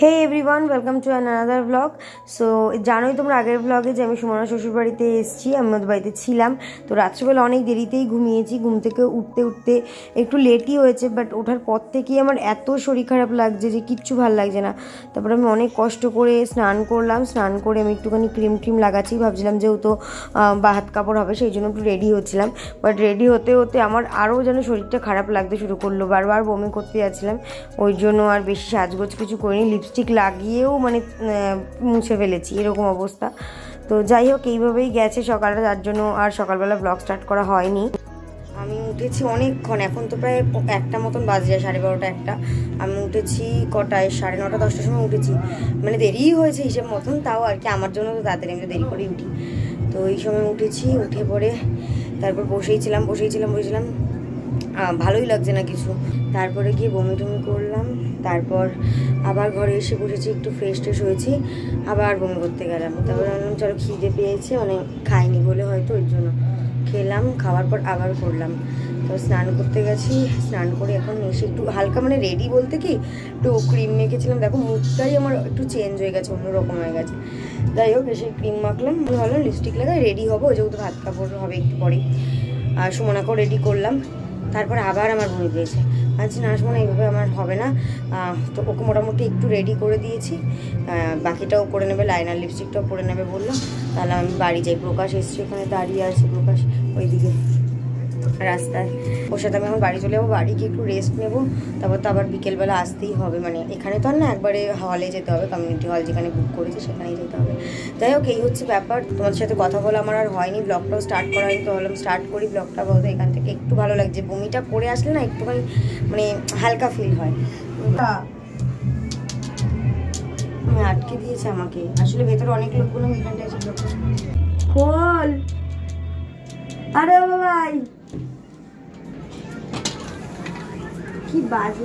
Hey everyone welcome to another vlog so জানোই তোমরা আগের ব্লগে যে আমি সুমনা শ্বশুর বাড়িতে এসেছি, আমি ওদের বাড়িতে ছিলাম। তো রাত্রিবেলা অনেক দেরিতেই ঘুমিয়েছি, ঘুম থেকে উঠতে উঠতে একটু লেটই হয়েছে বাট ওঠার পর থেকেই আমার এত শরীর খারাপ লাগছে যে কিচ্ছু ভালো লাগছে না। তারপর আমি অনেক কষ্ট করে স্নান করলাম, স্নান করে আমি একটুখানি ক্রিম ট্রিম লাগাচ্ছি, ভাবছিলাম যেহেতু হাত কাপড় হবে, সেই জন্য একটু রেডি হচ্ছিলাম। বাট রেডি হতে হতে আমার আরও যেন শরীরটা খারাপ লাগতে শুরু করল, বারবার বমি করতে যাচ্ছিলাম। ওই জন্য আর বেশি সাজগোজ কিছু করিনি লিপস্টিক লাগিয়েও মানে মুছে ফেলেছি, এরকম অবস্থা। তো যাই হোক, এইভাবেই গেছে সকালটা, তার জন্য আর সকালবেলা ব্লগ স্টার্ট করা হয়নি। আমি উঠেছি অনেকক্ষণ, এখন তো প্রায় একটা মতন বাজে যায় সাড়ে বারোটা একটা। আমি উঠেছি কটায়? সাড়ে নটা, দশটার সময় উঠেছি। মানে দেরিই হয়েছে হিসেব মতন, তাও আর কি, আমার জন্য তো তাড়াতাড়ি আমি তো দেরি করেই উঠি। তো এই সময় উঠেছি, উঠে পরে তারপর বসেই ছিলাম বসেই ছিলাম বসেছিলাম ভালোই লাগছে না কিছু। তারপরে গিয়ে বমি টমি করলাম, তারপর আবার ঘরে এসে বসেছি, একটু ফ্রেশ ট্রেশ হয়েছি, আবার বমি করতে গেলাম। তারপরে বললাম, চলো খিদে পেয়েছে মানে খাইনি বলে হয়তো ওই জন্য। খেলাম, খাওয়ার পর আবার করলাম। তো স্নান করতে গেছি, স্নান করে এখন এসে একটু হালকা মানে রেডি বলতে কি, একটু ক্রিম মেখেছিলাম। দেখো মুখটাই আমার একটু চেঞ্জ হয়ে গেছে, অন্যরকম হয়ে গেছে। যাই হোক, এসে ক্রিম মাখলাম, ভালো লিপস্টিক লাগাই রেডি হব, যেহেতু ভাত কাপড় হবে একটু পরে আর সুমনাকেও রেডি করলাম। তারপরে আবার আমার বমি পেয়েছে। আজকে না, আসব না, এইভাবে আমার হবে না। তো ওকে মোটামুটি একটু রেডি করে দিয়েছি। বাকিটাও করে নেবে লাইনার লিপস্টিকটাও করে নেবে বলল। তাহলে আমি বাড়ি যাই। প্রকাশ এসছি ওখানে দাঁড়িয়ে আছে, প্রকাশ। ওইদিকে। রাস্তায়। ওর সাথে আমি এখন বাড়ি চলে যাব, বাড়ি গিয়ে একটু রেস্ট নেব। তারপর তো আবার বিকেলবেলা আসতেই হবে। মানে এখানে তো আর না, একবারে হলে যেতে হবে। কমিউনিটি হল যেখানে বুক করেছি, সেখানেই যেতে হবে। যাই হোক, এই হচ্ছে ব্যাপার। তোমার সাথে কথা বলা আমার আর হয়নি। ব্লগটাও স্টার্ট করা হয়নি, তো ভাবলাম স্টার্ট করি ব্লগটা বলতে। এখান থেকে একটু ভালো লাগছে। বমিটা করে আসলে না একটুখানি মানে হালকা ফিল হয়। আটকে দিয়েছে আমাকে। আসলে ভেতরে অনেক লোকগুলো ছিল। খোল আরে ভাই। কি বাজে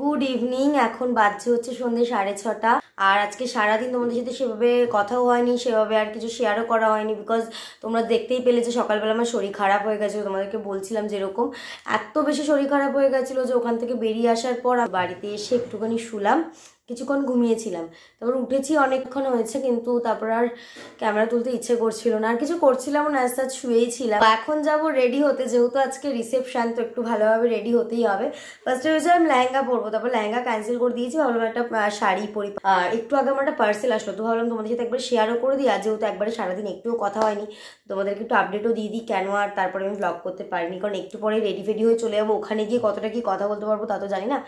গুড ইভিনিং এখন বাজছে হচ্ছে সন্ধ্যে সাড়ে ছটা। আর আজকে সারাদিন তোমাদের সাথে সেভাবে কথাও হয়নি সেভাবে আর কিছু শেয়ারও করা হয়নি বিকজ তোমরা দেখতেই পেলে যে সকালবেলা আমার শরীর খারাপ হয়ে গেছিল তোমাদেরকে বলছিলাম যেরকম। এত বেশি শরীর খারাপ হয়ে গেছিল যে ওখান থেকে বেরিয়ে আসার পর বাড়িতে এসে একটুখানি শুলাম। কিছুক্ষণ ঘুমিয়েছিলাম। তারপর উঠেছি, অনেকক্ষণ হয়েছে কিন্তু তারপর আর ক্যামেরা তুলতে ইচ্ছে করছিল না। আর কিছু করছিলাম না আস্তে আস্তে শুয়েই ছিলাম। এখন যাব রেডি হতে, যেহেতু আজকে রিসেপশন তো একটু ভালোভাবে রেডি হতেই হবে। ফার্স্টে আমি লেহেঙ্গা পরবো, তারপর লেহেঙ্গা ক্যান্সেল করে দিয়েছি, ভাবলাম একটা শাড়ি পরি। আর একটু আগে আমার একটা পার্সেল আসলো, তো ভাবলাম তোমাদের সাথে একবার শেয়ারও করে দিই। আর যেহেতু একবারে সারাদিন একটুও কথা হয়নি তোমাদেরকে একটু আপডেটও দিয়ে দিই কেন আর তারপরে আমি ব্লগ করতে পারিনি। কারণ একটু পরে রেডি ফেডি হয়ে চলে যাব। ওখানে গিয়ে কতটা কি কথা বলতে পারব তা তো জানি না।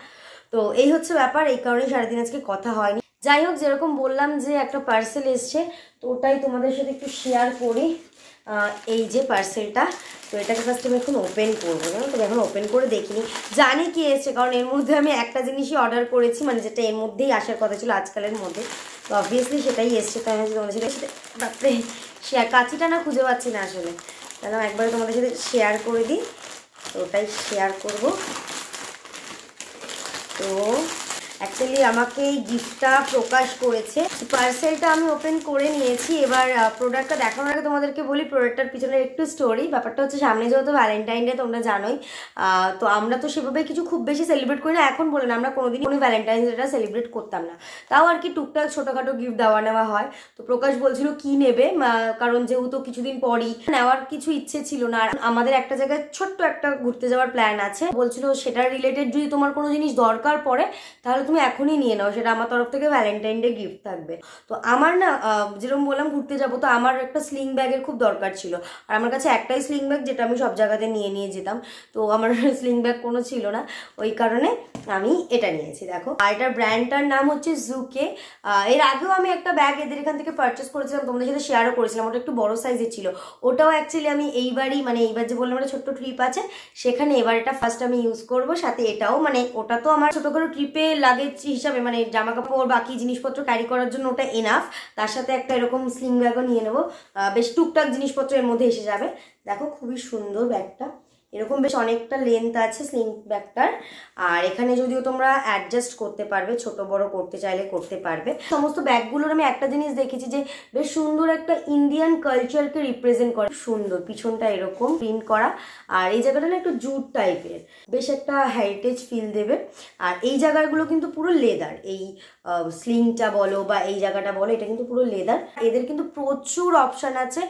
তো এই হচ্ছে ব্যাপার, এই কারণে সারাদিন আজকে কথা হয়নি। যাই হোক, যেরকম বললাম যে একটা পার্সেল এসছে, তো ওটাই তোমাদের সাথে একটু শেয়ার করি। এই যে পার্সেলটা তো এটাকে ফার্স্ট আমি এখন ওপেন করব তো? এখন ওপেন করে দেখিনি। জানি কি এসছে, কারণ এর মধ্যে আমি একটা জিনিসই অর্ডার করেছি মানে যেটা এর মধ্যেই আসার কথা ছিল আজকালের মধ্যে। তো অবভিয়াসলি সেটাই এসছে, তাই আমি তোমাদের সাথে তারপরে শেয়ার কাঁচিটা না খুঁজে পাচ্ছি না আসলে। তাহলে একবারে তোমাদের সাথে শেয়ার করে দিই, তো ওটাই শেয়ার করব। তো অ্যাকচুয়ালি আমাকে এই গিফটটা প্রকাশ করেছে। পার্সেলটা আমি ওপেন করে নিয়েছি। এবার প্রোডাক্টটা দেখানোর আগে তোমাদেরকে বলি প্রোডাক্টটার পিছনে একটু স্টোরি ব্যাপারটা হচ্ছে, সামনে যেহেতু ভ্যালেন্টাইন ডে তোমরা জানোই। তো আমরা তো সেভাবে কিছু খুব বেশি সেলিব্রেট করি না। এখন বলে না, আমরা কোনোদিনই কোনো ভ্যালেন্টাইন ডেটা সেলিব্রেট করতাম না। তাও আর কি টুকটাক ছোটোখাটো গিফট দেওয়া নেওয়া হয়। তো প্রকাশ বলছিল, কি নেবে? কারণ যেহেতু কিছুদিন পরই নেওয়ার কিছু ইচ্ছে ছিল না। আর আমাদের একটা জায়গায় ছোট্ট একটা ঘুরতে যাওয়ার প্ল্যান আছে। বলছিল, সেটার রিলেটেড যদি তোমার কোনো জিনিস দরকার পড়ে, তাহলে তুমি এখনই নিয়ে নাও, সেটা আমার তরফ থেকে ভ্যালেন্টাইন ডে গিফট থাকবে। তো আমার না যেরকম বললাম ঘুরতে যাব, তো আমার একটা স্লিং ব্যাগের খুব দরকার ছিল। আর আমার কাছে একটাই স্লিং ব্যাগ যেটা আমি সব জায়গাতে নিয়ে নিয়ে যেতাম তো আমার স্লিং ব্যাগ কোনো ছিল না। ওই কারণে আমি এটা নিয়েছি, দেখো। আর এটার ব্র্যান্ডটার নাম হচ্ছে জুকে এর আগেও আমি একটা ব্যাগ এদের এখান থেকে পারচেস করেছিলাম, তোমাদের সাথে শেয়ারও করেছিলাম। ওটা একটু বড় সাইজের ছিল। ওটাও অ্যাকচুয়ালি আমি এইবারই মানে এইবার যে বললাম, একটা ছোট্ট ট্রিপ আছে, সেখানে এবার এটা ফার্স্ট আমি ইউজ করব। সাথে এটাও মানে ওটা তো আমার ছোটো করে ট্রিপে লাগেজ হিসাবে মানে জামা কাপড় বাকি জিনিসপত্র ক্যারি করার জন্য ওটা এনাফ তার সাথে একটা এরকম স্লিং ব্যাগও নিয়ে নেব। বেশ টুকটাক জিনিসপত্র এর মধ্যে এসে যাবে। দেখো খুবই সুন্দর ব্যাগটা। এরকম বেশ অনেকটা লেন্থ আছে স্লিং ব্যাগটার আর এখানে যদিও তোমরা অ্যাডজাস্ট করতে পারবে, ছোট, বড় করতে চাইলে করতে পারবে। সমস্ত ব্যাগগুলোর আমি একটা জিনিস দেখেছি যে, বেশ সুন্দর একটা ইন্ডিয়ান কালচারকে রিপ্রেজেন্ট করে। সুন্দর, পিছনটা এরকম প্রিন্ট করা। আর এই জায়গাটা না একটু জুট টাইপের বেশ একটা হেরিটেজ ফিল দেবে। আর এই জায়গাগুলো কিন্তু পুরো লেদার এই স্লিংটা বলো বা এই জায়গাটা বলো, এটা কিন্তু পুরো লেদার এদের কিন্তু প্রচুর অপশান আছে।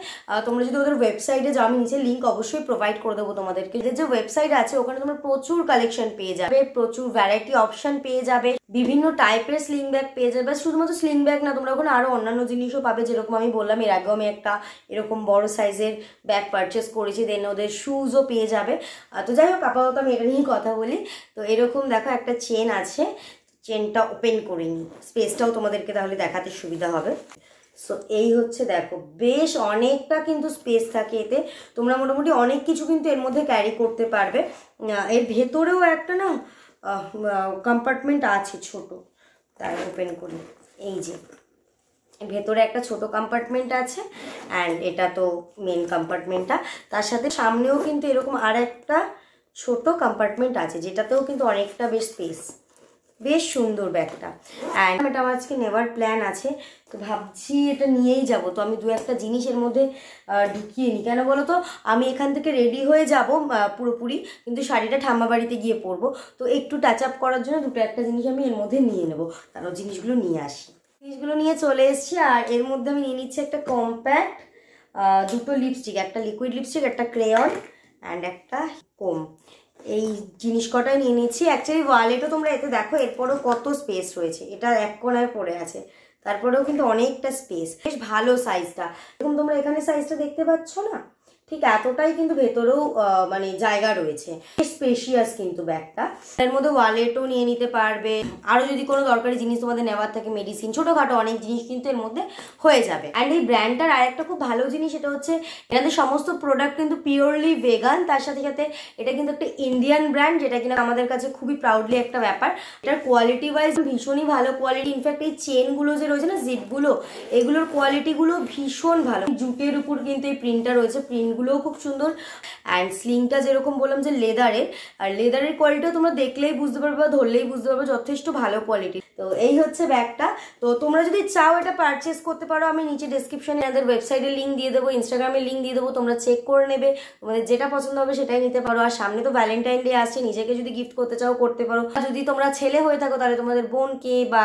তোমরা যদি ওদের ওয়েবসাইটে যাও, আমি নিচে লিঙ্ক অবশ্যই প্রোভাইড করে দেবো তোমাদেরকে। এদের যে ওয়েবসাইট আছে, ওখানে তোমরা প্রচুর কালেকশন পেয়ে যাবে, প্রচুর ভ্যারাইটি অপশান পেয়ে যাবে, বিভিন্ন টাইপের স্লিং ব্যাগ পেয়ে যাবে। শুধুমাত্র স্লিং ব্যাগ না, তোমরা ওখানে আরও অন্যান্য জিনিসও পাবে, যেরকম আমি বললাম, এর আগেও আমি একটা এরকম বড় সাইজের ব্যাগ পারচেস করেছি দেন ওদের শুজও পেয়ে যাবে। তো যাই হোক, আপাতত আমি এটা নিয়ে কথা বলি। তো এরকম দেখো একটা চেন আছে চেনটা ওপেন করে নিই। স্পেসটাও তোমাদেরকে তাহলে দেখাতে সুবিধা হবে। সো এই হচ্ছে দেখো, বেশ অনেকটা কিন্তু স্পেস থাকে এতে। তোমরা মোটামুটি অনেক কিছু কিন্তু এর মধ্যে ক্যারি করতে পারবে। এর ভেতরেও একটা না কম্পার্টমেন্ট আছে ছোট। তাই ওপেন করি এই যে ভেতরে একটা ছোট কম্পার্টমেন্ট আছে অ্যান্ড এটা তো মেন কম্পার্টমেন্টটা তার সাথে সামনেও কিন্তু এরকম আর একটা ছোট কম্পার্টমেন্ট আছে, যেটাতেও কিন্তু অনেকটা বেশ স্পেস বেশ সুন্দর ব্যাগটা। অ্যান্ড এটা আমার আজকে নেওয়ার প্ল্যান আছে। তো ভাবছি এটা নিয়েই যাব। তো আমি দু একটা জিনিস এর মধ্যে ঢুকিয়ে নিই কেন বলো তো আমি এখান থেকে রেডি হয়ে যাব পুরোপুরি। কিন্তু শাড়িটা ঠাম্মা বাড়িতে গিয়ে পরবো। তো একটু টাচ আপ করার জন্য দুটো একটা জিনিস আমি এর মধ্যে নিয়ে নেব। তারপর জিনিসগুলো নিয়ে আসি। জিনিসগুলো নিয়ে চলে এসেছি আর এর মধ্যে আমি নিয়ে নিচ্ছি একটা কম্প্যাক্ট দুটো লিপস্টিক একটা লিকুইড লিপস্টিক একটা ক্রেয়ন অ্যান্ড একটা কোম এই জিনিস কটাই নিয়ে নিচ্ছি। অ্যাকচুয়ালি ওয়ালেটও তোমরা এতে দেখো, এরপরও কত স্পেস রয়েছে। এটা এক কোনায় পড়ে আছে। তারপরেও কিন্তু অনেকটা স্পেস বেশ ভালো সাইজটা এরকম তোমরা এখানে সাইজটা দেখতে পাচ্ছ না? ঠিক এতটাই কিন্তু ভেতরেও মানে জায়গা রয়েছে। স্পেশিয়াস কিন্তু ব্যাগটা। এর মধ্যে ওয়ালেটও নিয়ে নিতে পারবে। আরও যদি কোনো দরকারি জিনিস তোমাদের নেওয়ার থাকে মেডিসিন ছোটোখাটো অনেক জিনিস কিন্তু এর মধ্যে হয়ে যাবে। অ্যান্ড এই ব্র্যান্ডটার আরেকটা খুব ভালো জিনিস এটা হচ্ছে এনাদের সমস্ত প্রোডাক্ট কিন্তু পিওরলি ভেগান তার সাথে সাথে এটা কিন্তু একটা ইন্ডিয়ান ব্র্যান্ড যেটা কিনা আমাদের কাছে খুবই প্রাউডলি একটা ব্যাপার। এটার কোয়ালিটি ওয়াইজ ভীষণই ভালো কোয়ালিটি ইনফ্যাক্ট এই চেনগুলো যে রয়েছে না জিপগুলো এগুলোর কোয়ালিটিগুলো ভীষণ ভালো। জুটের উপর কিন্তু এই প্রিন্টটা রয়েছে প্রিন্টগুলোও খুব সুন্দর। অ্যান্ড স্লিংটা যেরকম বললাম যে লেদারের আর লেদারের কোয়ালিটিও তোমরা দেখলেই বুঝতে পারবে বা ধরলেই বুঝতে পারবে যথেষ্ট ভালো কোয়ালিটি তো এই হচ্ছে ব্যাগটা। তো তোমরা যদি চাও এটা পারচেস করতে পারো, আমি নিচে ডিসক্রিপশনে আমাদের ওয়েবসাইটের লিঙ্ক দিয়ে দেবো ইনস্টাগ্রামের লিঙ্ক দিয়ে দেবো, তোমরা চেক করে নেবে। তোমাদের যেটা পছন্দ হবে সেটাই নিতে পারো। আর সামনে তো ভ্যালেন্টাইন ডে আসছে, নিজেকে যদি গিফট করতে চাও করতে পারো। আর যদি তোমরা ছেলে হয়ে থাকো, তাহলে তোমাদের বোনকে বা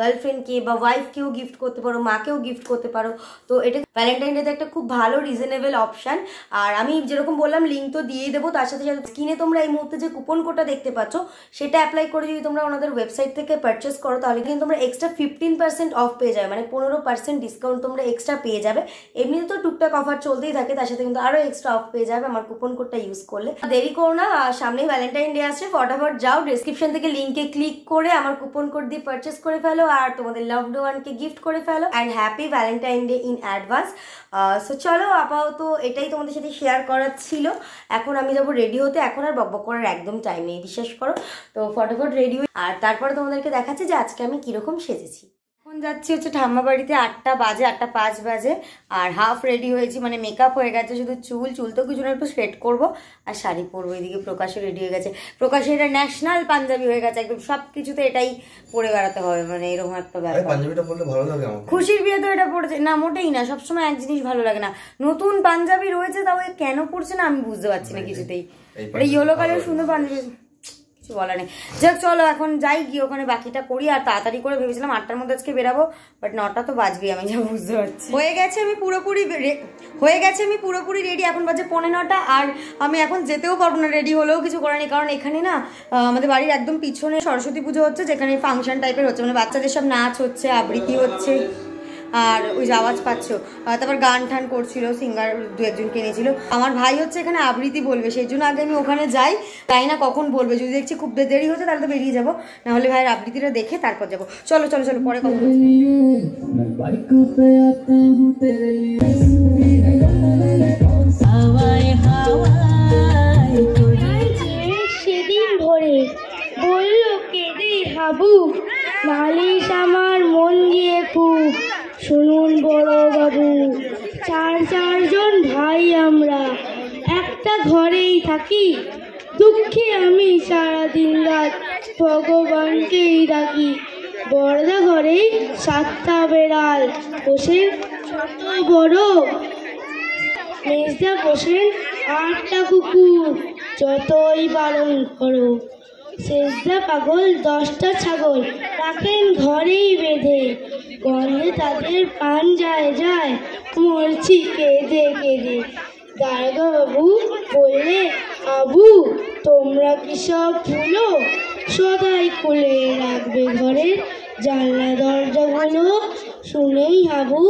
গার্লফ্রেন্ডকে বা ওয়াইফকেও গিফট করতে পারো, মাকেও গিফট করতে পারো। তো এটা ভ্যালেন্টাইন ডেতে একটা খুব ভালো রিজনেবল অপশন আর আমি যেরকম বললাম লিঙ্ক তো দিয়েই দেবো, তার সাথে সাথে স্ক্রিনে তোমরা এই মুহূর্তে যে কুপন কোডটা দেখতে পাচ্ছ, সেটা অ্যাপ্লাই করে যদি তোমরা ওনাদের ওয়েবসাইট থেকে পারচেস করো, তাহলে কিন্তু তোমরা এক্সট্রা ফিফটিন অফ পেয়ে যাবে মানে পনেরো ডিসকাউন্ট তোমরা এক্সট্রা পেয়ে যাবে। এমনিতে তো টুকটাক অফার চলতেই থাকে, তার সাথে কিন্তু আরও এক্সট্রা অফ পেয়ে যাবে আমার কুপন কোডটা ইউজ করলে। দেরি করো না সামনেই ভ্যালেন্টাইন ডে আসছে, ফটাফট যাও ডিসক্রিপশন থেকে লিঙ্কে ক্লিক করে আমার কুপন কোড দিয়ে পারচেস করে ফেলো, আর তোমাদের লাভড ওয়ানকে গিফট করে ফেলো and happy Valentine Day in advance so চলো, আপাতত এটাই তোমাদের সাথে শেয়ার করার ছিল। এখন আমি যাব রেডি হতে। এখন আর বকবক করার একদম টাইম নেই, বিশ্বাস করো। তো ফটোফট রেডি আর তারপরে তোমাদেরকে দেখাচ্ছে যে আজকে আমি কীরকম সেজেছি। এখন যাচ্ছি হচ্ছে ঠাম্মা বাড়িতে আটটা বাজে আটটা পাঁচ বাজে। আর হাফ রেডি হয়েছি মানে মেকআপ হয়ে গেছে শুধু চুল চুল তো কিছু না একটু স্ট্রেট করব। আর শাড়ি পরবো এদিকে প্রকাশও রেডি হয়ে গেছে। প্রকাশে এটা ন্যাশনাল পাঞ্জাবি হয়ে গেছে একদম সব কিছুতে এটাই পরে বেড়াতে হবে মানে এরকম একটা ব্যাপার। খুশির বিয়ে তো এটা পড়ছে। না মোটেই না সবসময় এক জিনিস ভালো লাগে না। নতুন পাঞ্জাবি রয়েছে তাও কেন পড়ছে না আমি বুঝতে পারছি না কিছুতেই। এটা ইয়েলো কালার সুন্দর পাঞ্জাবি। কিছু বলার নেই। যাক, চলো, এখন যাই গিয়ে ওখানে বাকিটা করি আর তাড়াতাড়ি করে ভেবেছিলাম আটটার মধ্যে আজকে বেরাবো বাট নটা তো বাজবেই, আমি যা বুঝতে পারছি। হয়ে গেছে, আমি পুরোপুরি হয়ে গেছে, আমি পুরোপুরি রেডি এখন বাজে পৌনে নটা, আর আমি এখন যেতেও পারব না রেডি হলেও কিছু করার নেই, কারণ এখানে না আমাদের বাড়ির একদম পিছনে সরস্বতী পুজো হচ্ছে, যেখানে ফাংশন টাইপের হচ্ছে মানে বাচ্চাদের সব নাচ হচ্ছে, আবৃত্তি হচ্ছে। আর ওই যে আওয়াজ পাচ্ছ। তারপর গান ঠান করছিল সিঙ্গার দু একজনকে এনেছিল। আমার ভাই হচ্ছে এখানে আবৃত্তি বলবে সেই জন্য আগে আমি ওখানে যাই। তাই না কখন বলবে? যদি দেখছি খুব দেরি হচ্ছে তাহলে তো বেরিয়ে যাব। নাহলে ভাইয়ের আবৃত্তিটা দেখে তারপর যাব। চলো চলো চলো পরে বলল হাবু? মালিশ আমার মন গিয়ে খুব। শুনুন বড় বাবু, চার চারজন ভাই আমরা, একটা ঘরেই থাকি। দুঃখে আমি সারাদিন রাত ভগবানকেই ডাকি। বড়দা ঘরে সাতটা বেড়াল, বসে ছোট বড়। মেজদা বসেন আটটা কুকুর, যতই বারণ করো। শেষদা পাগল, দশটা ছাগল, রাখেন ঘরেই বেঁধে। গন্ধে তাদের পান যায় যায়। মরছি, কেঁদে কেঁদে। দারোগা বাবু বললে আবু তোমরা কি সব ভুলো? সদাই খুলে রাখবে ঘরের জানলা দরজা দরজাগুলো। শুনেই হাবু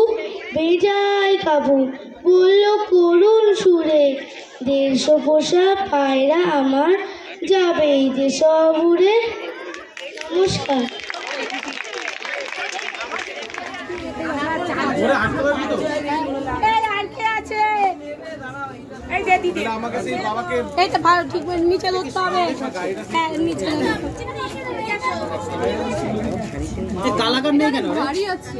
বেজায় কাবু বলল করুন সুরে, দেড়শো পোষা পায়রা আমার যাবেই যে সব উড়ে। নমস্কার এইটা ভালো ঠিক করে নিচে ধরতে হবে। হ্যাঁ নিচে কালাকার নেই কেন বাড়ি আছে।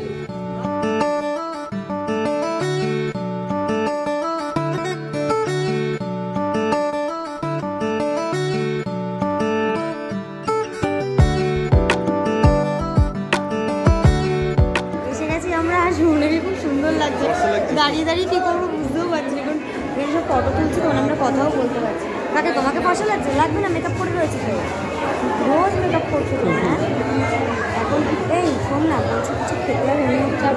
ফসল লাগছে, লাগবে না মেকআপ করে রয়েছে তো। রোজ মেকআপ করছ হ্যাঁ? এখন এই, শোন না, বলছি কিছু খেতে আর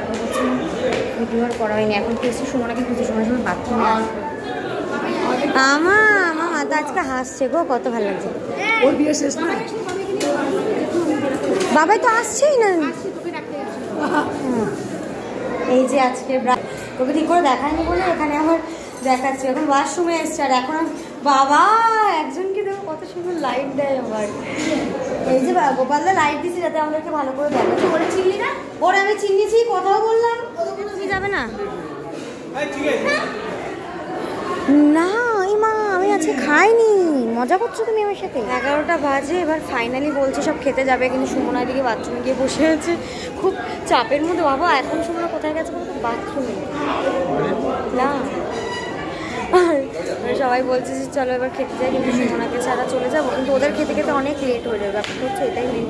গল্প করছিলাম ভিডিও আর করা হয়নি এখন তো এসে সোমনাকে খুঁজে সময় সময় বাথরুমে আসবে। আমা আমার হাত আজকে হাসছে গো কত ভালো লাগছে। ওর বিয়ে শেষ না? বাবাই তো আসছেই না। এই যে আজকে ব্রা- তোকে ঠিক করে দেখায়নি বলে এখানে আমার দেখাচ্ছে। এখন ওয়াশরুমে এসছে আর এখন বাবা একজনকে দেখো কত সুন্দর লাইট দেয় আবার এই যে গোপালদা লাইট দিচ্ছে যাতে আমাদেরকে ভালো করে দেখাচ্ছে ওরে চিনলি না ওরে আমি চিনিয়েছি কথাও বললাম। যাবে না না এই মা আমি আজকে খাইনি। মজা করছ তুমি আমার সাথে? এগারোটা বাজে এবার ফাইনালি বলছে সব খেতে যাবে কিন্তু সুমনা দিকে বাথরুমে গিয়ে বসে আছে। খুব চাপের মধ্যে। বাবা এখন সুমনা কোথায় গেছে বাথরুমে না। সবাই বলছে যে চলো এবার খেতে যাই, কিন্তু ওনাকে ছাড়া চলে যাব। কিন্তু ওদের খেতে খেতে অনেক লেট হয়ে যাবে, ব্যাপারটা হচ্ছে এটাই মেন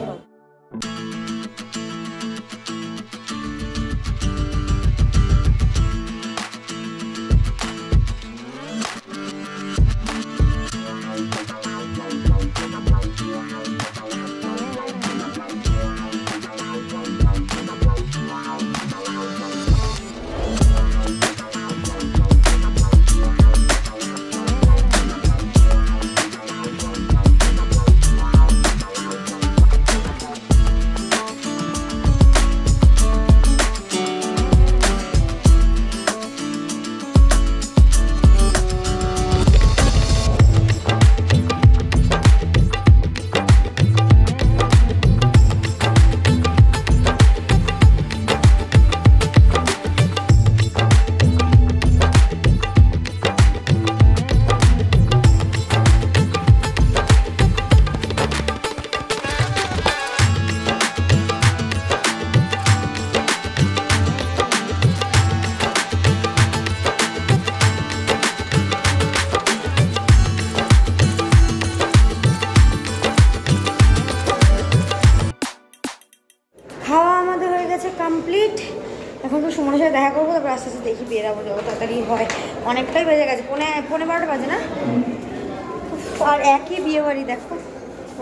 আস্তে আস্তে দেখি বেরাবো যত তাড়াতাড়ি হয়। অনেকটাই বেজে গেছে পনে পনে বারোটা বাজে না? আর একই বিয়ে বাড়ি দেখো।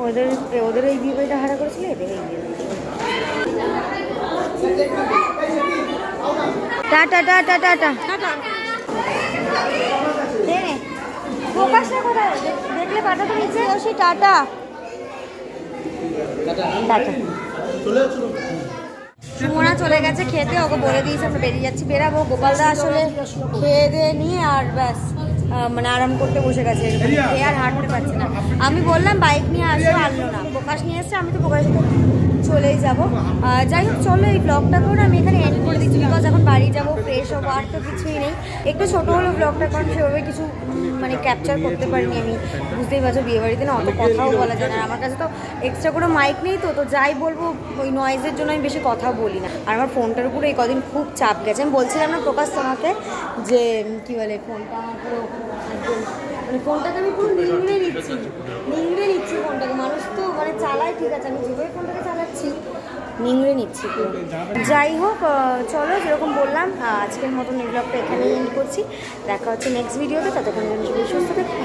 ওদের ওদের এই বিয়ে বাড়িটা ভাড়া করেছিল? এদের এই বিয়ে টাটা টাটা টাটা দে নে। কোথায়? দেখলে পাঠাতে নিচে ওসি টাটা টাটা সুমনা চলে গেছে খেতে, ওকে বলে দিয়েছে, আমরা বেরিয়ে যাচ্ছি। বেরাবো, গোপালদা আসলে খেয়ে দিয়ে নিয়ে আর ব্যাস মানে আরাম করতে বসে গেছে। খেয়ে আর হাঁটতে পারছে না। আমি বললাম বাইক নিয়ে আসো, আনলো না। প্রকাশ নিয়ে এসছে, আমি তো প্রকাশ চলেই যাব। যাই হোক, চলো এই ব্লগটা করে আমি এখানে এন্ড করে দিচ্ছি বিকজ এখন বাড়ি যাব ফ্রেশ হব আর তো কিছুই নেই। একটু ছোটো হলো ব্লগটা কারণ সেভাবে কিছু মানে ক্যাপচার করতে পারিনি আমি। বুঝতেই পারছ বিয়ে বাড়িতে না অত কথাও বলা যায় না। আমার কাছে তো এক্সট্রা কোনো মাইক নেই তো তো যাই বলব, ওই নয়েজের জন্য আমি বেশি কথা বলি না। আর আমার ফোনটার উপরে এই কদিন খুব চাপ গেছে। আমি বলছিলাম না প্রকাশ তোমাকে যে, কি বলে ফোনটা আমার পুরো মানে ফোনটাকে আমি পুরো নিংড়ে নিচ্ছি। নিংড়ে নিচ্ছি ফোনটাকে। মানুষ তো মানে চালায়, ঠিক আছে, আমি যেভাবে ফোনটাকে চালাচ্ছি নিংড়ে নিচ্ছি যাই হোক চলো যেরকম বললাম আজকের মতন এই ব্লগটা এখানেই এন্ড করছি। দেখা হচ্ছে নেক্সট ভিডিওতে ততক্ষণ সুস্থ থাকবে